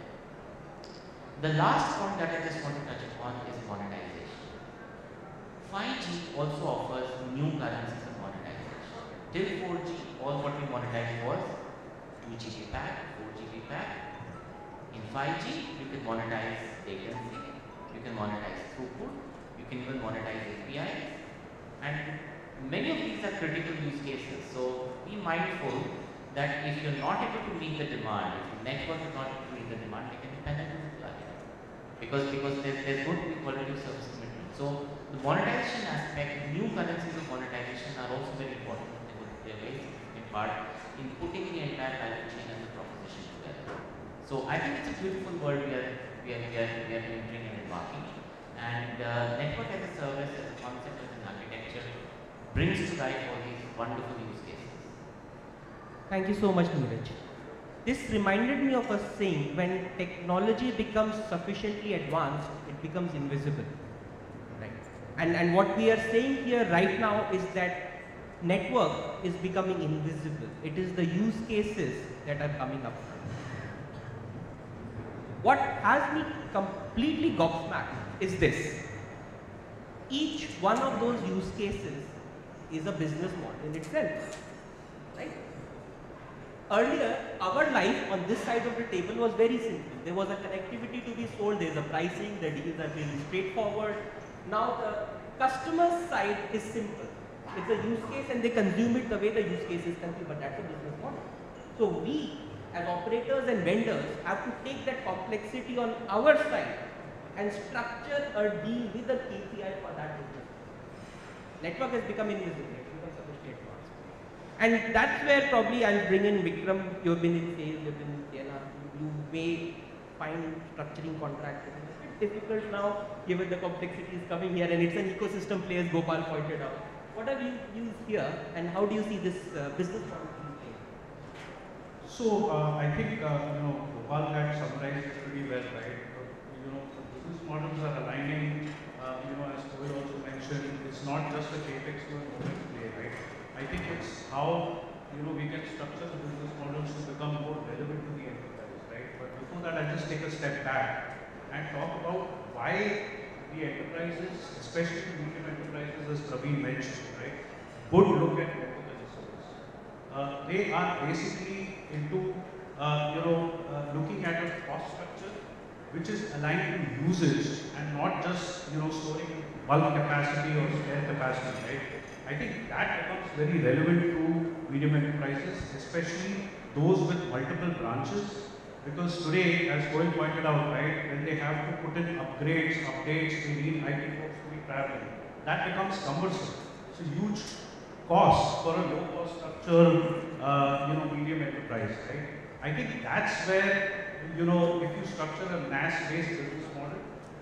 The last point that I just want to touch upon is monetization. 5G also offers new currencies of monetization. Till 4G, all what we monetized was 2 GB pack, 4 GB pack. In 5G, you can monetize latency, you can monetize throughput, you can even monetize APIs. And many of these are critical use cases. So be mindful that if you're not able to meet the demand, if your network is not able to meet the demand, you can depend on the plugin. Because, because there's, there's be quality of service commitment. So the monetization aspect, new currencies of monetization are also very important. They're very significant part in putting the entire value chain and the proposition together. So I think it's a beautiful world we are, we are, we are, we are entering and embarking. And uh, network as a service, as a concept, as an architecture, brings to life all these wonderful use cases. Thank you so much, Neeraj. This reminded me of a saying, when technology becomes sufficiently advanced, it becomes invisible. Right? And, and what we are saying here right now is that network is becoming invisible. It is the use cases that are coming up. What has me completely gobsmacked is this. Each one of those use cases is a business model in itself. Earlier, our life on this side of the table was very simple. There was a connectivity to be sold, there's a pricing, the deals are very straightforward. Now the customer side is simple. It's a use case and they consume it the way the use case is consumed, but that's a business model. So we, as operators and vendors, have to take that complexity on our side and structure a deal with a KPI for that business. Network has become invisible. And that's where probably I'll bring in Vikram, you've been in sales, you've been in Ciena, you, may find structuring contracts a bit difficult now given the complexity is coming here and it's an ecosystem play as Gopal pointed out. What have you used here and how do you see this uh, business model? So uh, I think uh, you know Gopal had summarized it pretty well, right? Uh, you know, business models are aligning. Uh, you know, as Koel also mentioned, it's not just a capex to an? I think it's how you know we can structure the business models to become more relevant to the enterprise, right? But before that, I'll just take a step back and talk about why the enterprises, especially medium enterprises, as Praveen mentioned, right, would look at network as a service. Uh, they are basically into uh, you know uh, looking at a cost structure which is aligned to usage and not just you know storing bulk capacity or spare capacity, right? I think that becomes very relevant to medium enterprises, especially those with multiple branches because today, as Koel pointed out, right, when they have to put in upgrades, updates, they need IT folks to be traveling. That becomes cumbersome. It's a huge cost for a low cost structure, uh, you know, medium enterprise, right? I think that's where, you know, if you structure a NaaS-based business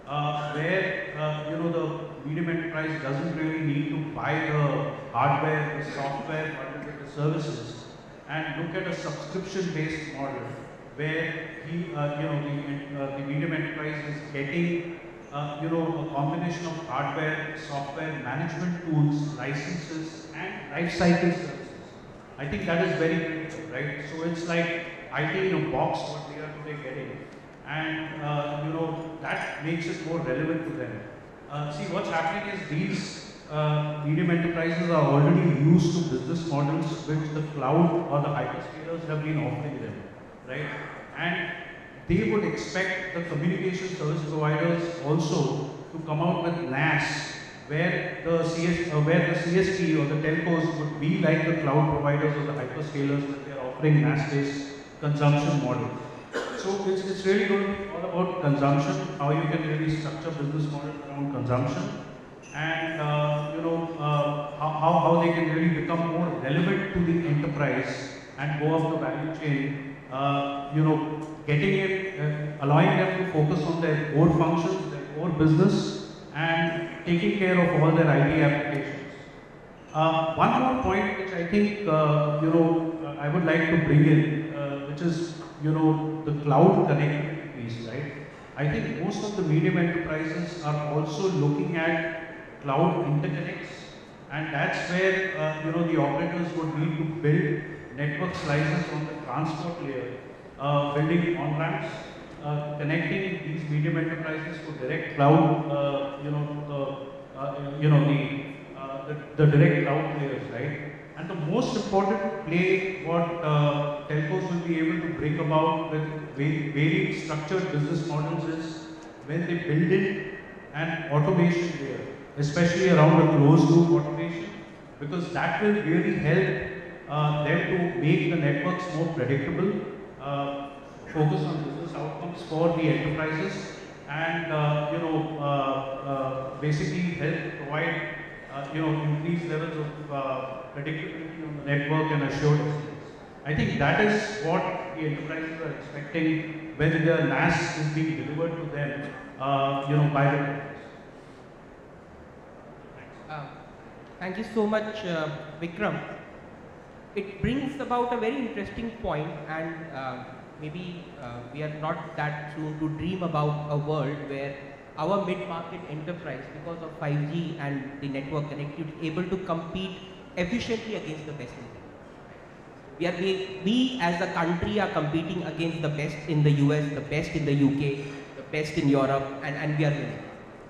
uh, where, uh, you know, the medium enterprise doesn't really need to buy the hardware, the software, with the services, and look at a subscription-based model where he, uh, you know, the, uh, the medium enterprise is getting, uh, you know, a combination of hardware, software, management tools, licenses, and life cycle services. I think that is very critical, right? So it's like IT in a box, what they are today getting, and uh, you know that makes it more relevant to them. Uh, see, what's happening is these uh, medium enterprises are already used to business models which the cloud or the hyperscalers have been offering them right? And they would expect the communication service providers also to come out with NaaS, where the CS, uh, where the CSP or the telcos would be like the cloud providers or the hyperscalers that they are offering NaaS-based consumption model. So it's, it's really good all about consumption, how you can really structure business model around consumption, and uh, you know uh, how, how they can really become more relevant to the enterprise and go up the value chain uh, you know, getting it, uh, allowing them to focus on their core functions, their core business, and taking care of all their IT applications. Uh, one more point which I think, uh, you know, I would like to bring in, which is, you know, the cloud connectivity piece, right? I think most of the medium enterprises are also looking at cloud interconnects, and that's where, you know, the operators would need to build network slices on the transport layer, uh, building on-ramps, uh, connecting these medium enterprises to direct cloud, uh, you know, the, uh, you know, the, uh, the, the, direct cloud players, right? The most important play what uh, telcos will be able to bring about with varied structured business models is when they build in an automation layer, especially around a closed loop automation, because that will really help uh, them to make the networks more predictable, uh, focus on business outcomes for the enterprises, and uh, you know uh, uh, basically help provide uh, you know increased levels of predictability on the network and assurance. I think that is what the enterprises are expecting when the NaaS is being delivered to them, you know, by the Thank you so much, Vikram it brings about a very interesting point and uh, maybe uh, we are not that soon to dream about a world where our mid-market enterprise because of 5G and the network connectivity able to compete efficiently against the best in the we are we, we as a country are competing against the best in the US, the best in the UK, the best in Europe and, and we are winning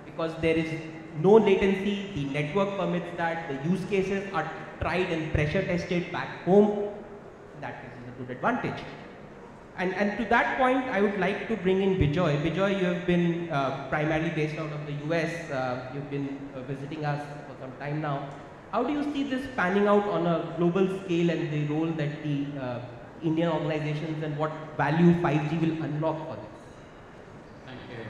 because there is no latency, the network permits that, the use cases are tried and pressure tested back home, that is a good advantage. And, and to that point, I would like to bring in Bejoy. Bejoy, you have been uh, primarily based out of the US. Uh, you've been uh, visiting us for some time now. How do you see this panning out on a global scale and the role that the uh, Indian organizations and what value 5G will unlock for them? Thank you.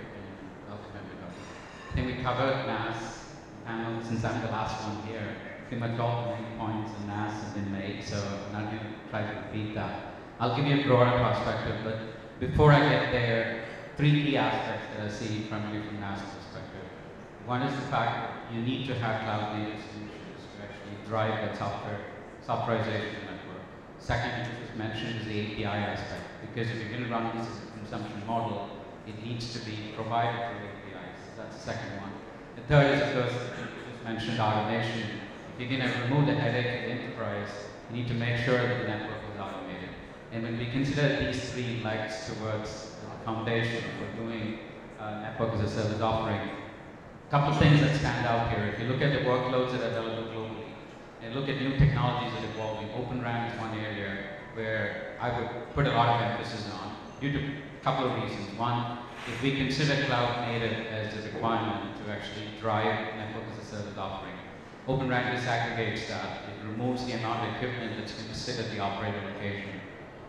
I think we covered NaaS panel since I'm the last one here pretty much all the main points and NaaS have been made, so I'm not going to try to repeat that. I'll give you a broader perspective, but before I get there, three key aspects that I see primarily from NaaS perspective. One is the fact you need to have cloud-native solutions to actually drive that software, softwareization network. Second, which was mentioned, is the API aspect, because if you're going to run this as a consumption model, it needs to be provided through APIs. That's the second one. The third is, of course, just mentioned automation if you're going to remove the headache of the enterprise, you need to make sure that the network. And when we consider these three legs towards the foundation for doing uh, network as a service offering, a couple of things that stand out here. If you look at the workloads that are available globally, and look at new technologies that are evolving, Open RAN is one area where I would put a lot of emphasis on due to a couple of reasons. One, if we consider cloud native as a requirement to actually drive network as a service offering, Open RAN disaggregates that. It removes the amount of equipment that's at the operator location.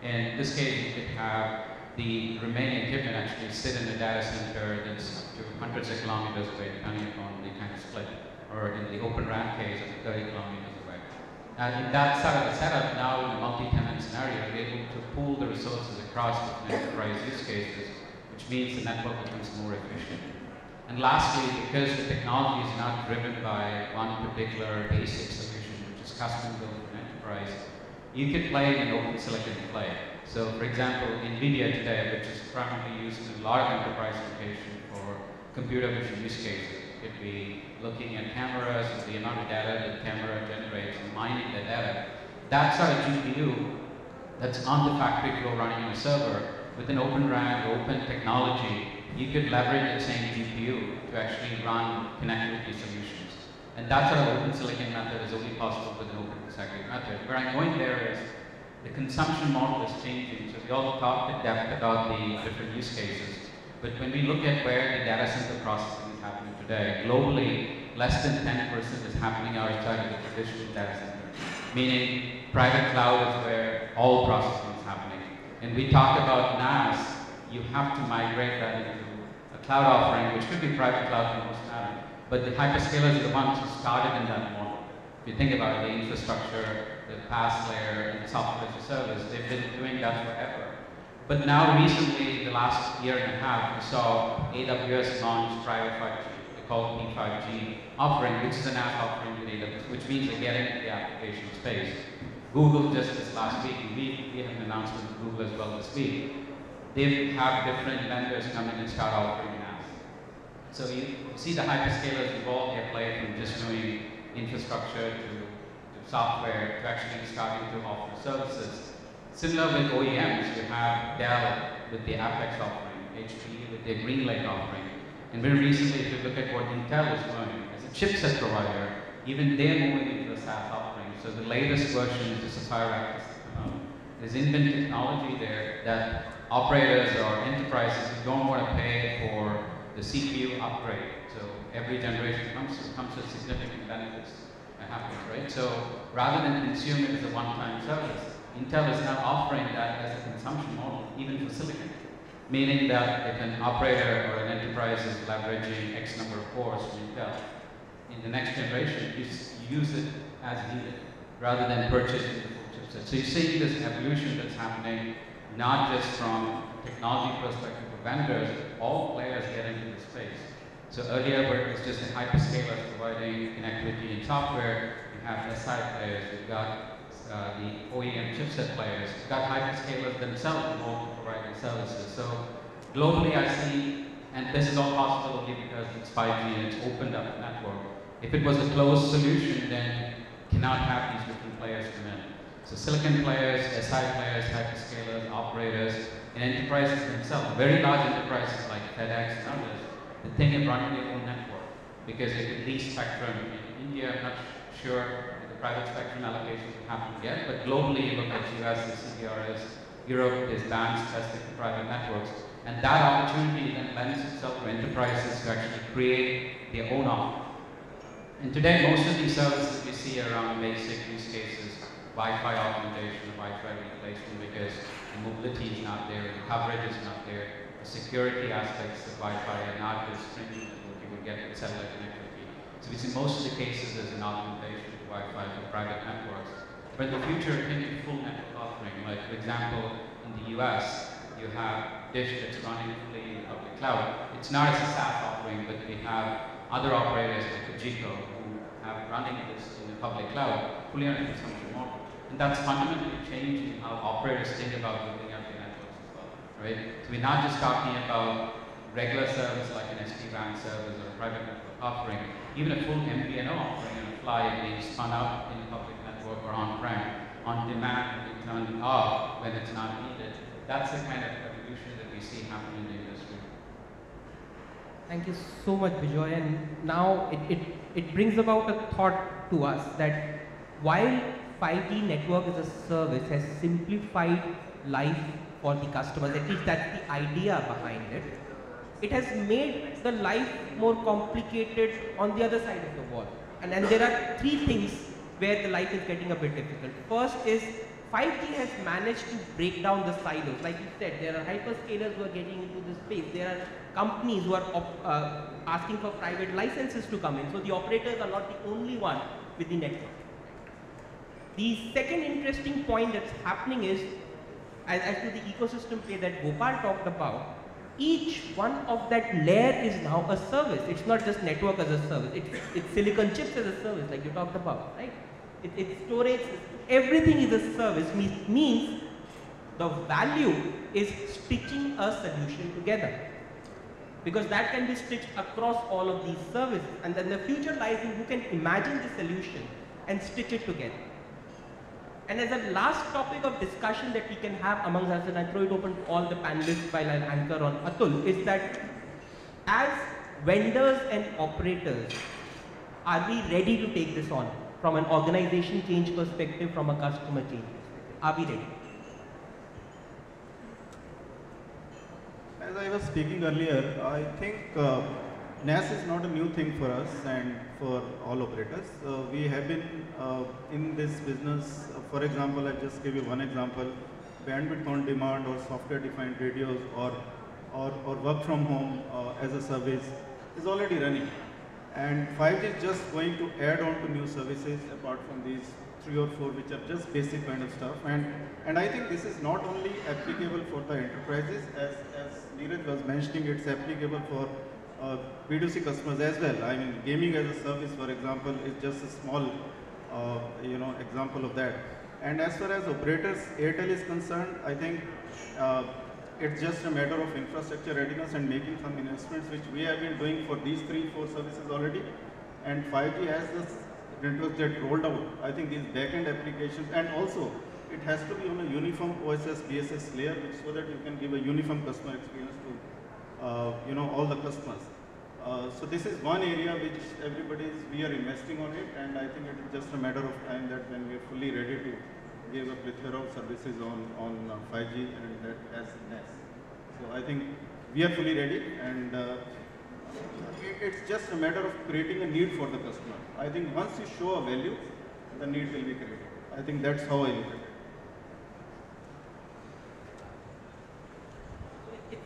In this case, you could have the remaining equipment actually sit in a data center that's to hundreds of kilometers away, depending upon the kind of split, or in the Open RAN case, it's 30 kilometers away. And in that sort of setup, now in a multi-tenant scenario, you're able to pool the resources across different enterprise use cases, which means the network becomes more efficient. And lastly, because the technology is not driven by one particular basic solution, which is custom built for an enterprise, you could play in an open silicon play. So for example, NVIDIA today, which is primarily used in of enterprise applications for computer vision use cases, could be looking at cameras and the amount of data that camera generates and mining the data. That sort of GPU that's on the factory floor running on a server with an open RAN, open technology, you could leverage that same GPU to actually run connectivity solutions. And that sort of open silicon method is only possible with an open method. Where I'm going there is the consumption model is changing. So we all talked in depth about the different use cases. But when we look at where the data center processing is happening today, globally, less than 10% is happening outside of the traditional data center. Meaning, private cloud is where all processing is happening. And we talk about NaaS, you have to migrate that into a cloud offering, which could be private cloud for most time. But the hyperscalers are the ones who started in that model. If you think about it, the infrastructure, the PaaS layer, and the software as a service, they've been doing that forever. But now recently, the last year and a half, we saw AWS launch private 5G, they call it P5G offering, which is an app offering with AWS, which means they're getting into the application space. Google just this last week, we, we have an announcement with Google as well this week, they have different vendors come in and start offering apps. So you see the hyperscalers evolve their play from just doing infrastructure to, to software to actually starting to offer services. Similar with OEMs, you have Dell with the Apex offering, HP with their GreenLake offering. And very recently, if you look at what Intel is doing as a chipset provider, even they're moving into a SaaS offering. So the latest version is the Sapphire Access. Um, there's technology there that operators or enterprises don't want to pay for the CPU upgrade. Every generation comes, comes with significant benefits that happens, right? So rather than consume it as a one-time service, Intel is now offering that as a consumption model, even for silicon. Meaning that if an operator or an enterprise is leveraging X number of cores from Intel, in the next generation, you use it as needed, rather than purchasing the full chipset. So you're seeing this evolution that's happening, not just from technology perspective for vendors, all players get into the space. So earlier, where it was just the hyperscalers providing connectivity and software, you have SI players, you've got uh, the OEM chipset players, you've got hyperscalers themselves involved in providing services. So globally, I see, and this is all possible only because it's 5G and it's opened up the network. If it was a closed solution, then cannot have these different players come in. So silicon players, SI players, hyperscalers, operators, and enterprises themselves, very large enterprises like FedEx and others, the thing of running their own network because they could lease spectrum. In India, I'm not sure the private spectrum allocations will happen yet, but globally, you look at US, the CBRS, Europe, there's bands testing private networks. And that opportunity then lends itself to enterprises to actually create their own offering. And today, most of these services we see around basic use cases, Wi-Fi augmentation, Wi-Fi replacement, because the mobility is not there, the coverage is not there, the security aspects of Wi-Fi are not as stringent as what you would get with cellular connectivity. So we see most of the cases as an augmentation of Wi-Fi for private networks. But in the future, it can be full network offering. Like, for example, in the US, you have Dish that's running fully in public cloud. It's not as a SaaS offering, but we have other operators like Cogeco who have running this in the public cloud, fully on a consumption model. And that's fundamentally changing how operators think about building out their networks as well, right? So we're not just talking about regular service like an SD-WAN service or a private network offering, even a full MVNO offering on a fly being spun up in a public network or on-prem, on demand being turned off when it's not needed. That's the kind of evolution that we see happening in the industry. Thank you so much, Bejoy. And now it, it, it brings about a thought to us that while 5G network as a service has simplified life for the customers, at least that's the idea behind it, it has made the life more complicated on the other side of the wall. And, and there are three things where the life is getting a bit difficult. First is 5G has managed to break down the silos. Like you said, there are hyperscalers who are getting into this space. There are companies who are uh, asking for private licenses to come in. So the operators are not the only one with the network. The second interesting point that's happening is, as, as to the ecosystem play that Gopal talked about, each one of that layer is now a service. It's not just network as a service. It's, it's silicon chips as a service, like you talked about, right? It, it's storage. Everything is a service. Means, means the value is stitching a solution together. Because that can be stitched across all of these services. And then the future lies in who can imagine the solution and stitch it together. And as a last topic of discussion that we can have amongst us, and I throw it open to all the panelists while I anchor on Atul, is that as vendors and operators, are we ready to take this on from an organization change perspective, from a customer change? Are we ready? As I was speaking earlier, I think uh, NaaS is not a new thing for us and for all operators. Uh, we have been uh, in this business, uh, for example, I'll just give you one example, bandwidth on demand or software defined radios or, or, or work from home uh, as a service is already running. And 5G is just going to add on to new services apart from these three or four which are just basic kind of stuff. And, and I think this is not only applicable for the enterprises as, as Neeraj was mentioning, it's applicable for uh, B2C customers as well. I mean, gaming as a service, for example, is just a small, uh, you know, example of that. And as far as operators, Airtel is concerned, I think uh, it's just a matter of infrastructure readiness and making some investments, which we have been doing for these three, four services already. And 5G has this networks get rolled out. I think these back-end applications, and also it has to be on a uniform OSS BSS layer, so that you can give a uniform customer experience to, uh, you know, all the customers. Uh, so this is one area which everybody is, we are investing on it and I think it is just a matter of time that when we are fully ready to give a plethora of services on, on uh, 5G and that as NaaS. So I think we are fully ready and uh, it, it's just a matter of creating a need for the customer. I think once you show a value, the need will be created. I think that's how I look at it.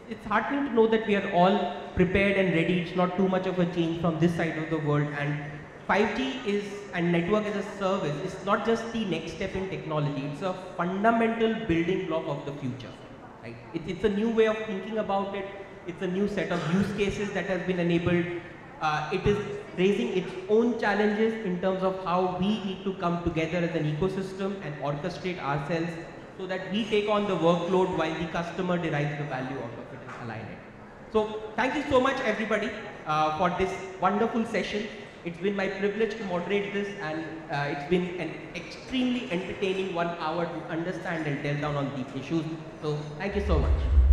It's heartening to know that we are all prepared and ready. It's not too much of a change from this side of the world. And 5G is and network as a service. It's not just the next step in technology. It's a fundamental building block of the future. Right? It, it's a new way of thinking about it. It's a new set of use cases that has been enabled. Uh, it is raising its own challenges in terms of how we need to come together as an ecosystem and orchestrate ourselves so that we take on the workload while the customer derives the value out of it it. So thank you so much everybody uh, for this wonderful session. It's been my privilege to moderate this and uh, it's been an extremely entertaining one hour to understand and delve down on these issues. So thank you so much.